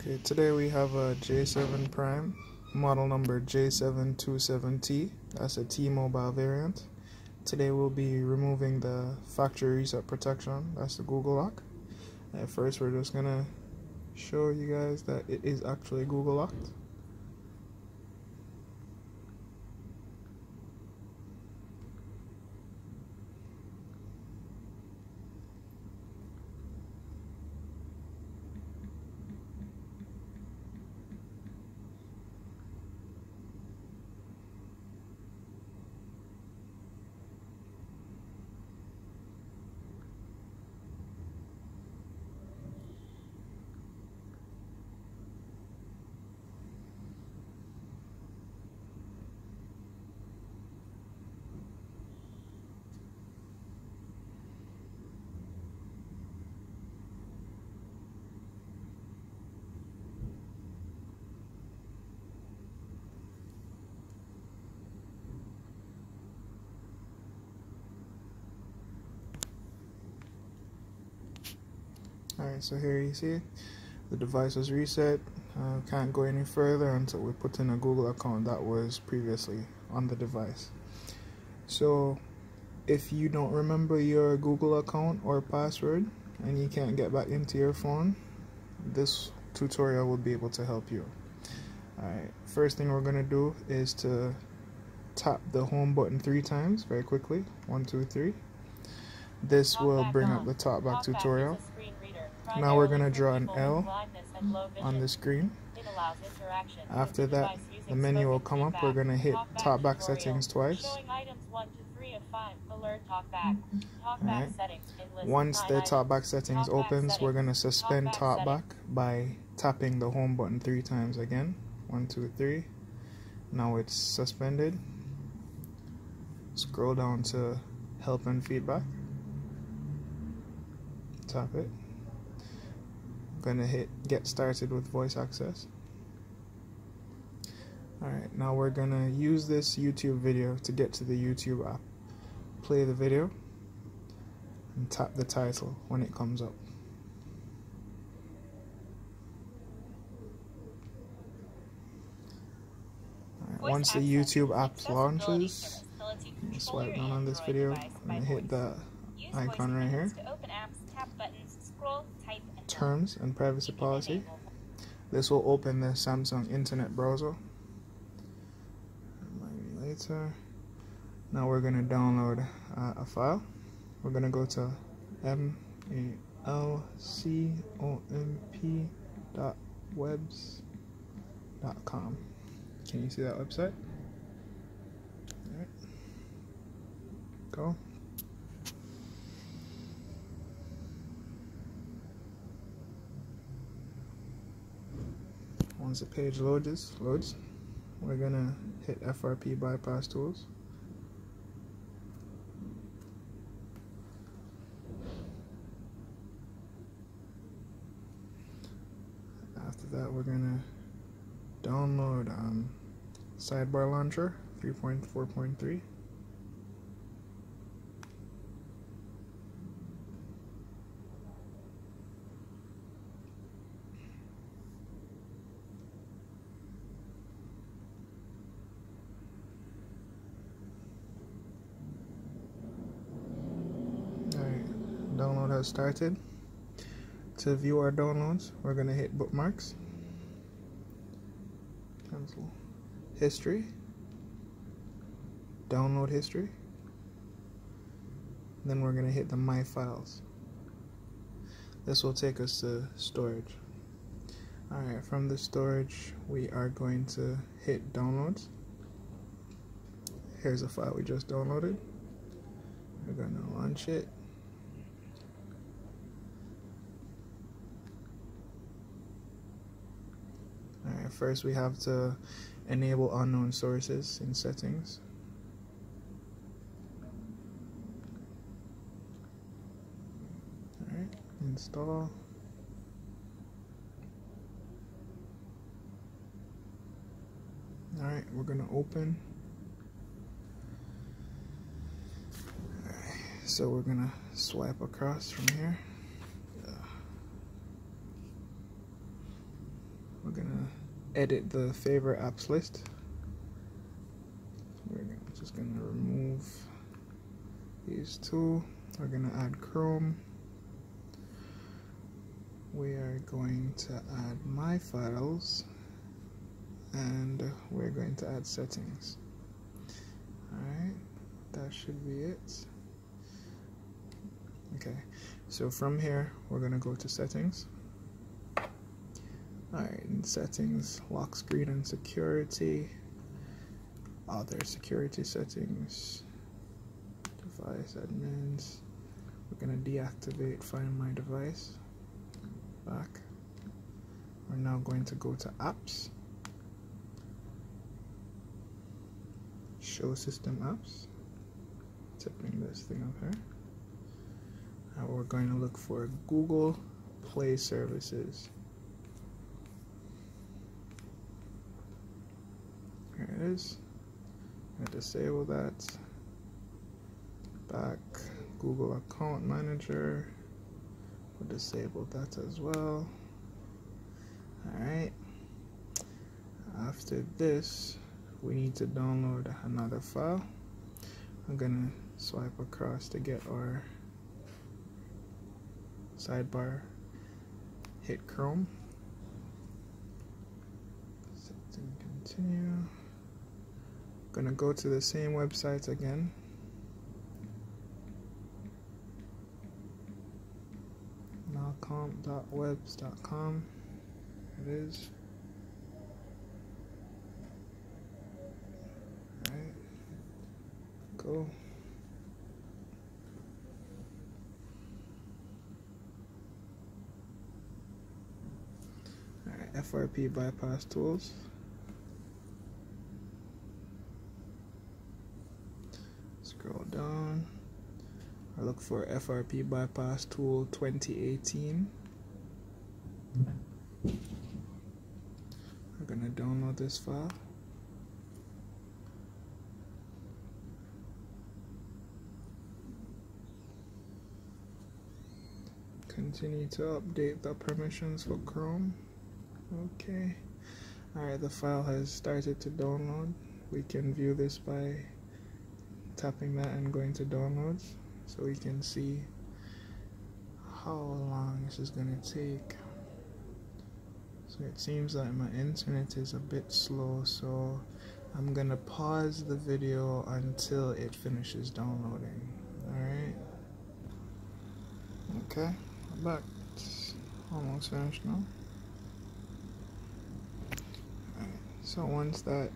Okay, today we have a J7 Prime, model number J727T. That's a T-Mobile variant. Today we'll be removing the factory reset protection. That's the Google lock. At first we're just gonna show you guys that it is actually Google locked. Alright, so here you see the device was reset. Uh, can't go any further until we put in a Google account that was previously on the device. So if you don't remember your Google account or password and you can't get back into your phone, this tutorial will be able to help you. Alright, first thing we're going to do is to tap the home button three times very quickly. One, two, three. This will bring up the TalkBack tutorial. Now we're going to draw an L on the screen. After that, the menu will come up. We're going to hit TalkBack settings twice. Right. Once the TalkBack settings opens, we're going to suspend TalkBack by tapping the home button three times again. One, two, three. Now it's suspended. Scroll down to help and feedback. Tap it gonna hit get started with voice access. Alright now we're gonna use this YouTube video to get to the YouTube app. Play the video and tap the title when it comes up. Right, once the YouTube app launches swipe down on this video. and hit the icon right here terms and privacy policy. This will open the Samsung Internet Browser. Later. Now we're going to download uh, a file. We're going to go to m a l c o m p dot webs dot com. Can you see that website? All right. Go. Once the page loads, loads, we're gonna hit FRP bypass tools. After that, we're gonna download um, Sidebar Launcher 3.4.3. download has started. To view our downloads, we're going to hit bookmarks, cancel, history, download history, then we're going to hit the My Files. This will take us to storage. Alright, from the storage, we are going to hit downloads. Here's a file we just downloaded. We're going to launch it. Alright, first we have to enable unknown sources in settings. Alright, install. Alright, we're gonna open. so we're gonna swipe across from here. Edit the favorite apps list. We're just gonna remove these two. We're gonna add Chrome. We are going to add my files and we're going to add settings. Alright, that should be it. Okay, so from here we're gonna go to settings. Alright, in settings, lock screen and security, other security settings, device admins. We're gonna deactivate find my device. Back. We're now going to go to apps. Show system apps. Tipping this thing up here. Now we're going to look for Google Play Services. Here it is. I disable that. Back Google Account Manager. We'll disable that as well. Alright. After this, we need to download another file. I'm gonna swipe across to get our sidebar. Hit Chrome. Setting continue gonna go to the same website again. malcolm.webs.com it is. Alright, go. Alright, FRP bypass tools scroll down I look for FRP bypass tool 2018 we're gonna download this file. Continue to update the permissions for Chrome. Okay. Alright the file has started to download. We can view this by tapping that and going to downloads so we can see how long this is to take. So it seems like my internet is a bit slow so I'm gonna pause the video until it finishes downloading. Alright? Okay I'm back. It's almost finished now. Alright so once that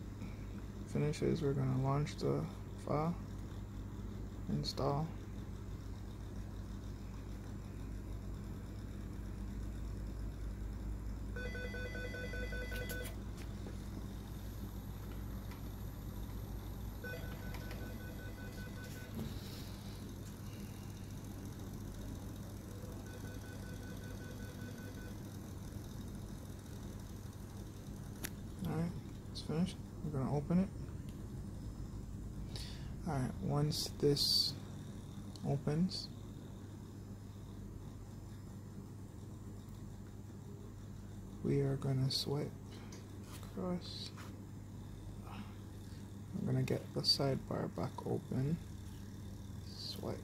finishes we're gonna launch the file install Alright, it's finished. We're gonna open it. Alright, once this opens, we are gonna swipe across. I'm gonna get the sidebar back open. Swipe.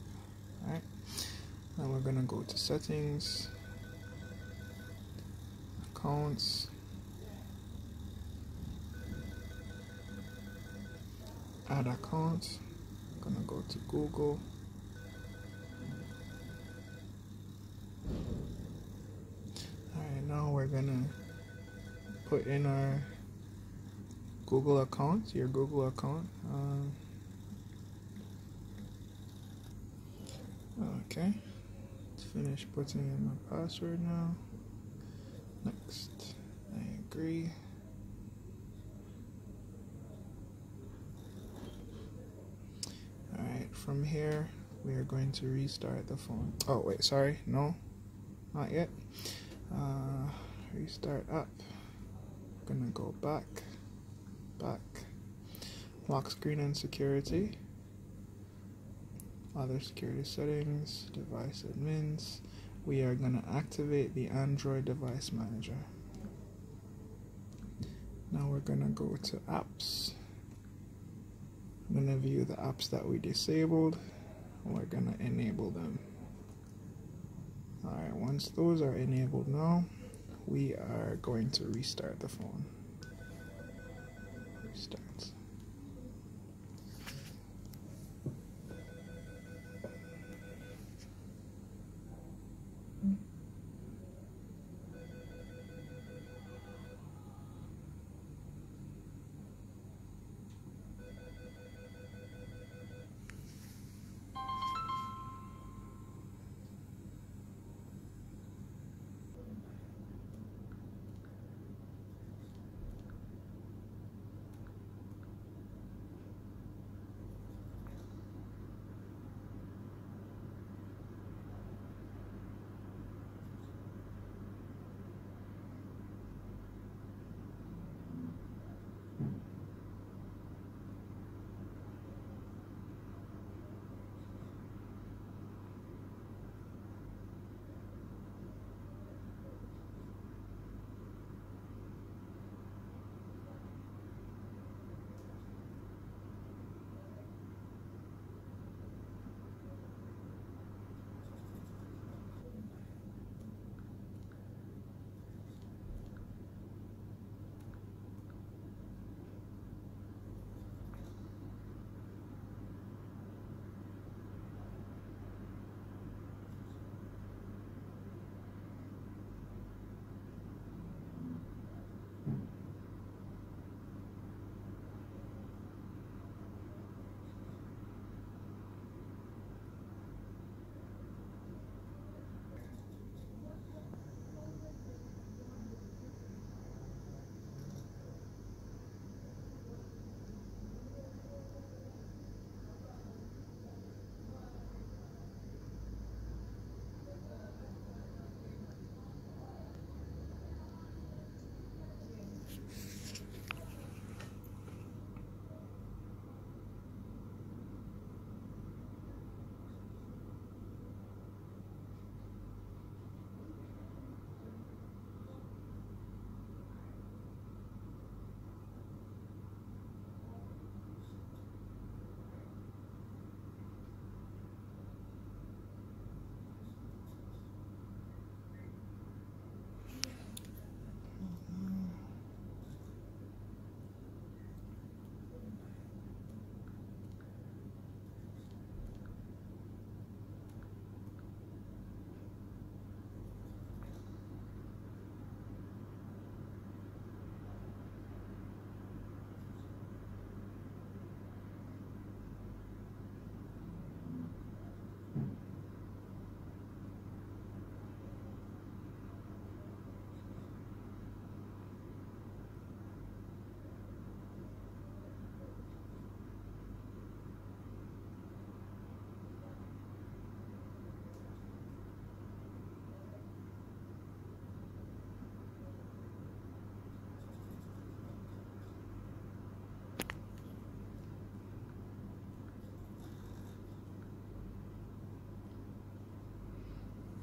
Alright. Now we're gonna go to settings, accounts, add account I'm gonna go to Google. Alright now we're gonna put in our Google account your Google account. Um, okay. Let's finish putting in my password now. Next I agree Alright, from here we are going to restart the phone. Oh, wait, sorry, no, not yet. Uh, restart up. Gonna go back, back. Lock screen and security. Other security settings, device admins. We are gonna activate the Android device manager. Now we're gonna go to apps. I'm gonna view the apps that we disabled. We're gonna enable them. Alright, once those are enabled now, we are going to restart the phone.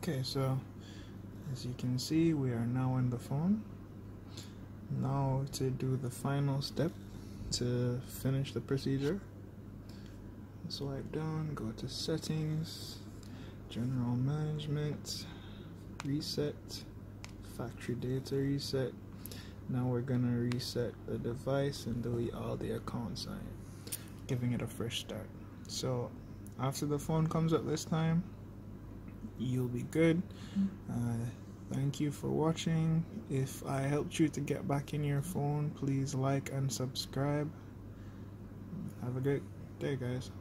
Okay, so as you can see, we are now in the phone. Now to do the final step to finish the procedure. Swipe down, go to settings, general management, reset, factory data reset. Now we're gonna reset the device and delete all the accounts on it, giving it a fresh start. So after the phone comes up this time, you'll be good. Uh, thank you for watching. If I helped you to get back in your phone, please like and subscribe. Have a good day, guys.